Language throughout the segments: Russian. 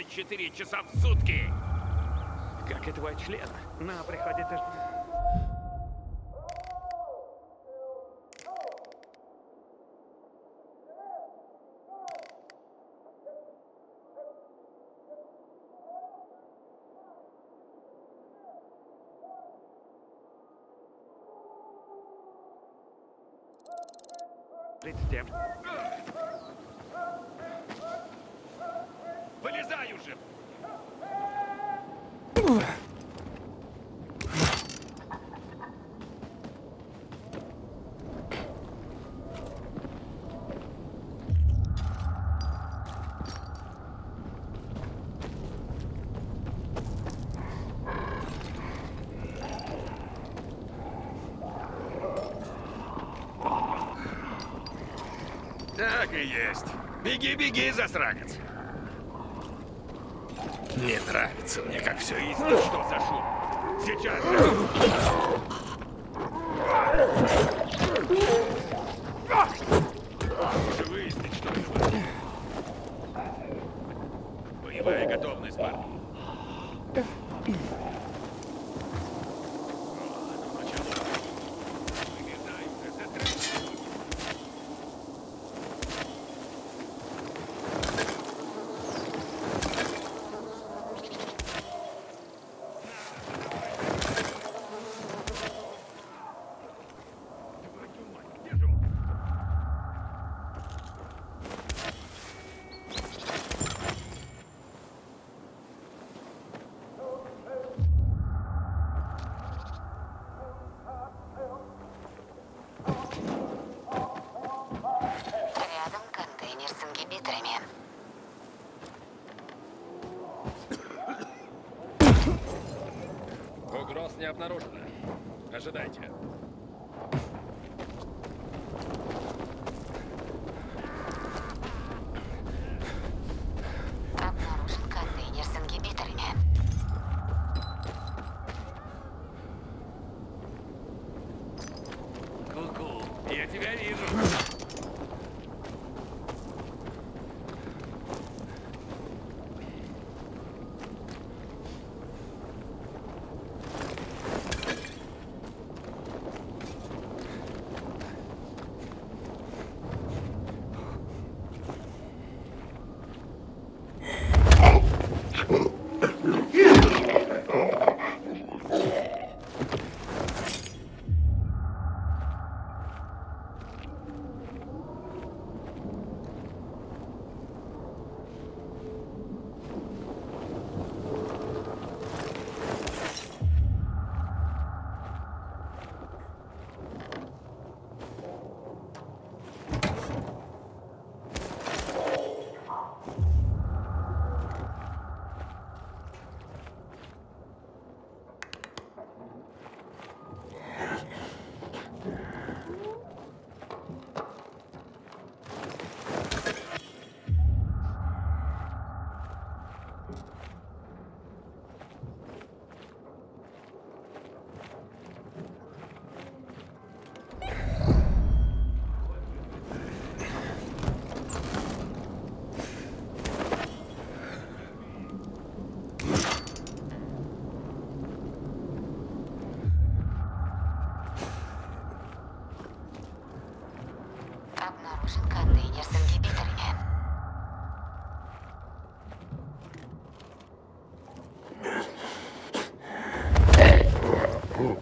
рабочем состоянии 24 часа в сутки. Как и твой член. На приходе ты... с тем. Вылезай уже! Так и есть. Беги, беги, засранец. Не нравится мне, как все Выясни, что за шум. Сейчас же. Уже выяснить, что это. Боевая готовность, парни. Рядом контейнер с ингибиторами. Угроз не обнаружено. Ожидайте. Обнаружен контейнер с ингибиторами. Ку-ку, я тебя вижу. Ooh.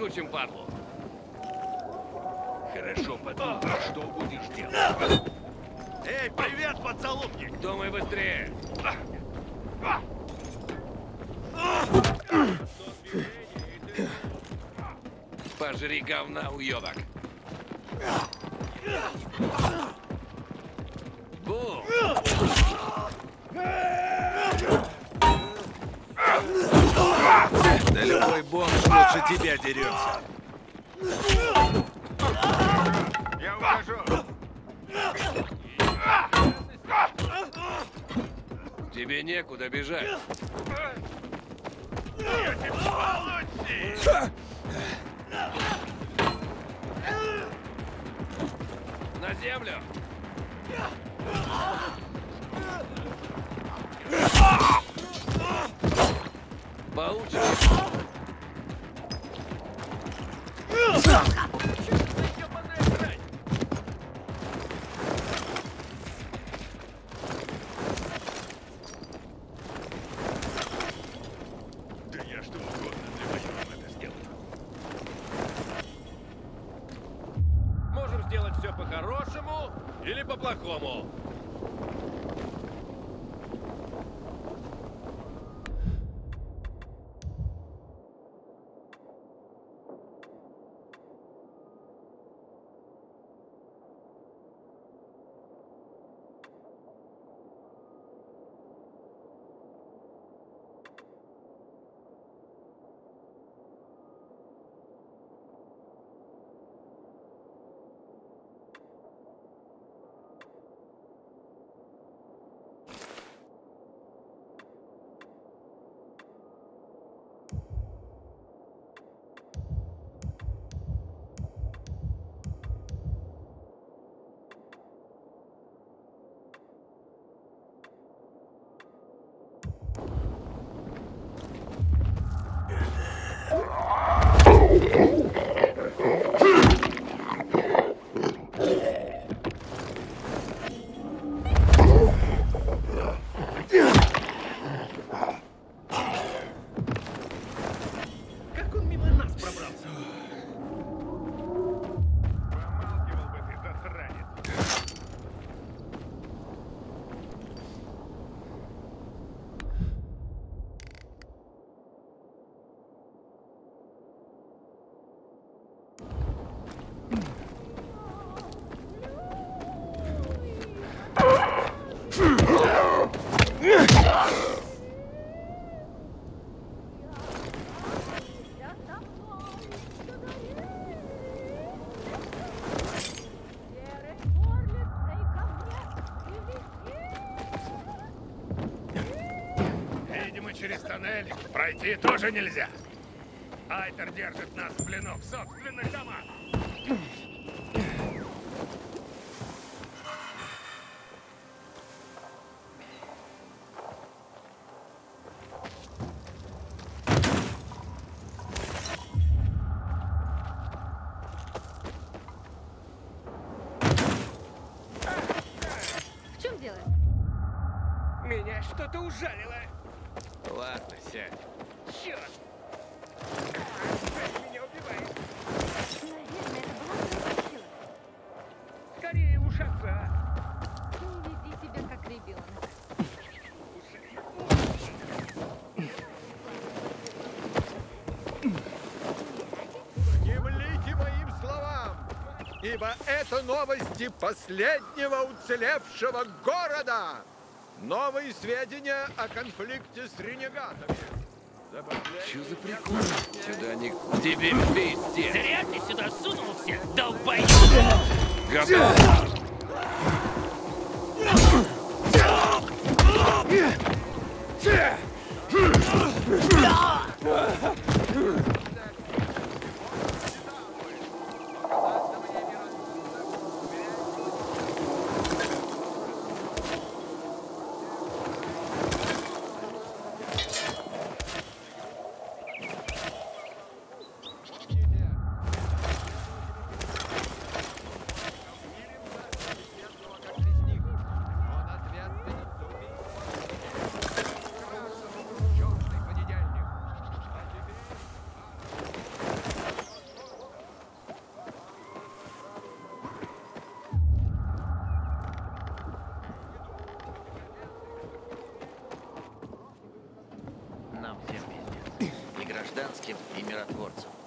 Прижучим падлу. Хорошо подумай, что будешь делать. Эй, привет, подзалупник! Думай быстрее. Пожри говна, уебок. Да любой бомж лучше тебя дерется. Я ухожу. Тебе некуда бежать. На землю! Получишь. como? Тоже нельзя. Айтер держит нас в плену в собственных домах. В чем дело? Меня что-то ужалило. Ладно, сядь. Ибо это новости последнего уцелевшего города. Новые сведения о конфликте с ренегатами. Что за прикол? Сюда не... Тебе пиздец! Зря ты сюда сунулся, долбоёб! Готов! христианским и миротворцем.